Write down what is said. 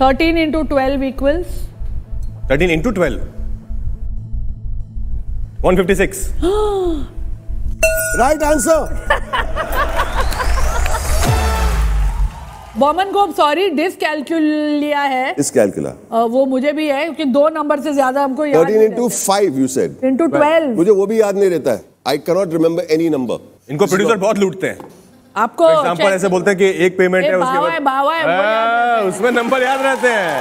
13 into 12 equals? 13 into 12 156 right answer Boman को sorry dyscalculia है। इस कैलकुला वो मुझे भी है क्योंकि दो नंबर से ज़्यादा हमको याद 13 into 5 you said. Into twelve मुझे वो भी याद नहीं रहता है। I cannot remember any number इनको प्रोड्यूसर बहुत लूटते हैं। आपको एग्जांपल ऐसे बोलते हैं कि एक पेमेंट है उसके बावा है, बाद है, हाँ, उसमें नंबर याद रहते हैं।